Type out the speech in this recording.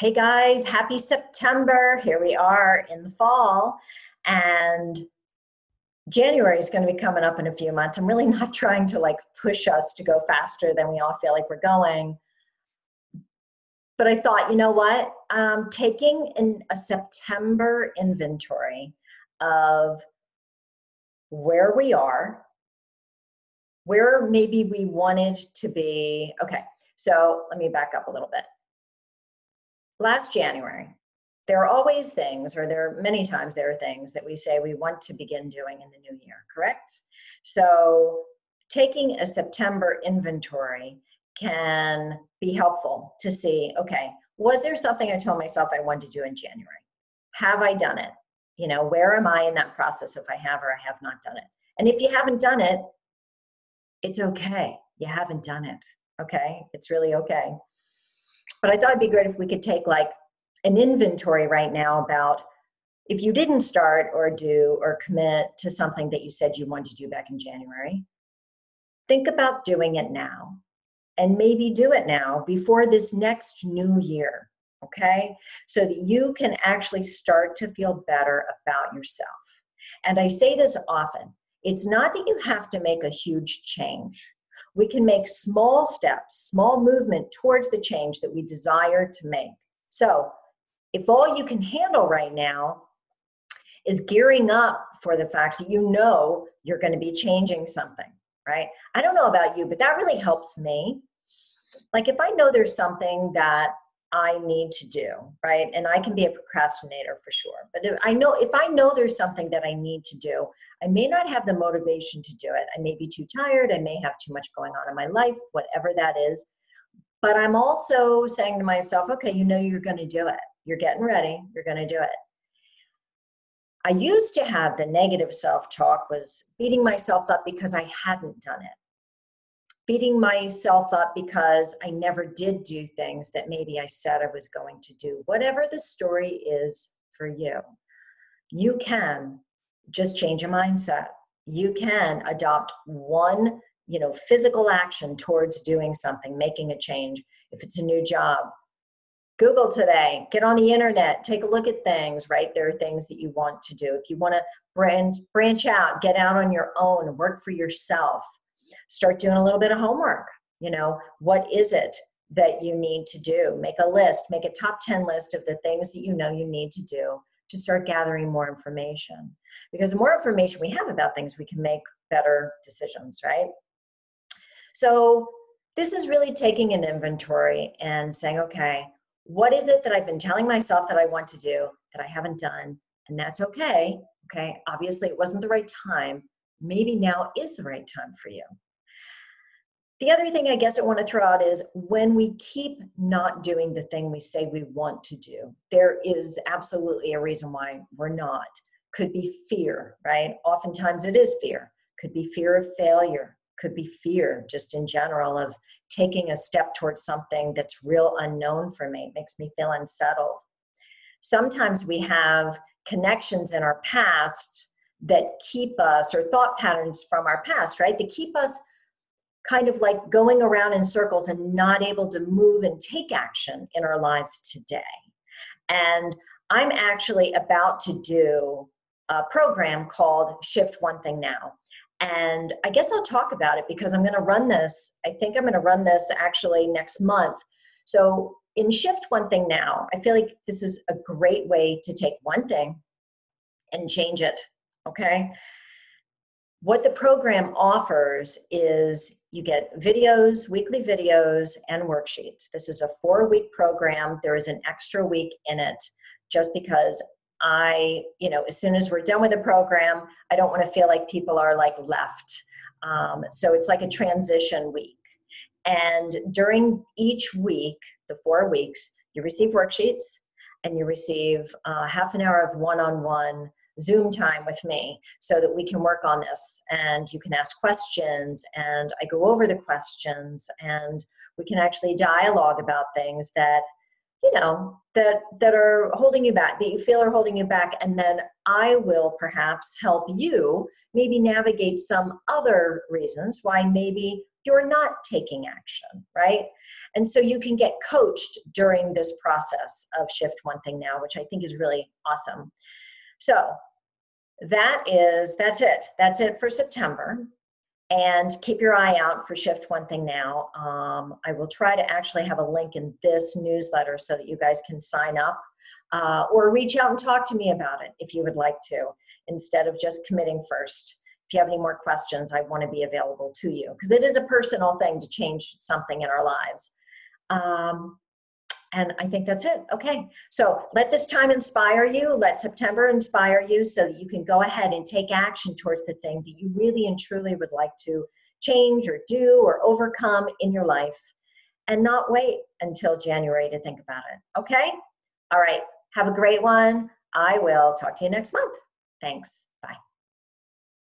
Hey guys, happy September. Here we are in the fall, and January is going to be coming up in a few months. I'm really not trying to like push us to go faster than we all feel like we're going. But I thought, you know what? Um, taking in a September inventory of where we are, where maybe we wanted to be. Okay, so let me back up a little bit last January, there are always things, or there are many times there are things that we say we want to begin doing in the new year, correct? So taking a September inventory can be helpful to see okay, was there something I told myself I wanted to do in January? Have I done it? You know, where am I in that process if I have or I have not done it? And if you haven't done it, it's okay. You haven't done it. Okay. It's really okay. But I thought it'd be great if we could take like an inventory right now about if you didn't start or do or commit to something that you said you wanted to do back in January, think about doing it now and maybe do it now before this next new year, okay? So that you can actually start to feel better about yourself. And I say this often it's not that you have to make a huge change we can make small steps, small movement towards the change that we desire to make. So, if all you can handle right now is gearing up for the fact that you know you're going to be changing something, right? I don't know about you, but that really helps me. Like, if I know there's something that I need to do, right? And I can be a mm-hmm. procrastinator for sure. But if I know if I know there's something that I need to do, I may not have the motivation to do it. I may be too tired, I may have too much going on in my life, whatever that is. But I'm also saying to myself, okay, you know you're going to do it. You're getting ready, you're going to do it. I used to have the negative self-talk was beating myself up because I hadn't done it beating myself up because I never did do things that maybe I said I was going to do. Whatever the story is for you, you can just change your mindset. You can adopt one, you know, physical action towards doing something, making a change. If it's a new job, Google today, get on the internet, take a look at things, right? There are things that you want to do. If you want to branch branch out, get out on your own, work for yourself start doing a little bit of homework. You know, what is it that you need to do? Make a list, make a top 10 list of the things that you know you need to do to start gathering more information. Because the more information we have about things, we can make better decisions, right? So, this is really taking an inventory and saying, okay, what is it that I've been telling myself that I want to do that I haven't done? And that's okay. Okay. Obviously, it wasn't the right time. Maybe now is the right time for you. The other thing I guess I want to throw out is when we keep not doing the thing we say we want to do, there is absolutely a reason why we're not. Could be fear, right? Oftentimes it is fear. Could be fear of failure. Could be fear just in general of taking a step towards something that's real unknown for me. It makes me feel unsettled. Sometimes we have connections in our past that keep us, or thought patterns from our past, right? That keep us kind of like going around in circles and not able to move and take action in our lives today. And I'm actually about to do a program called Shift One Thing Now. And I guess I'll talk about it because I'm going to run this. I think I'm going to run this actually next month. So, in Shift One Thing Now, I feel like this is a great way to take one thing and change it. Okay. What the program offers is you get videos, weekly videos, and worksheets. This is a four week program. There is an extra week in it just because I, you know, as soon as we're done with the program, I don't want to feel like people are like left. Um, so it's like a transition week. And during each week, the four weeks, you receive worksheets and you receive uh, half an hour of one on one Zoom time with me so that we can work on this and you can ask questions and I go over the questions and we can actually dialogue about things that you know that that are holding you back that you feel are holding you back and then I will perhaps help you maybe navigate some other reasons why maybe you're not taking action right And so you can get coached during this process of Shift One Thing Now, which I think is really awesome. So that is, that's it. That's it for September. And keep your eye out for Shift One Thing Now. Um, I will try to actually have a link in this newsletter so that you guys can sign up uh, or reach out and talk to me about it if you would like to, instead of just committing first. If you have any more questions, I want to be available to you because it is a personal thing to change something in our lives. Um, and I think that's it. Okay. So let this time inspire you. Let September inspire you so that you can go ahead and take action towards the thing that you really and truly would like to change or do or overcome in your life and not wait until January to think about it. Okay. All right. Have a great one. I will talk to you next month. Thanks.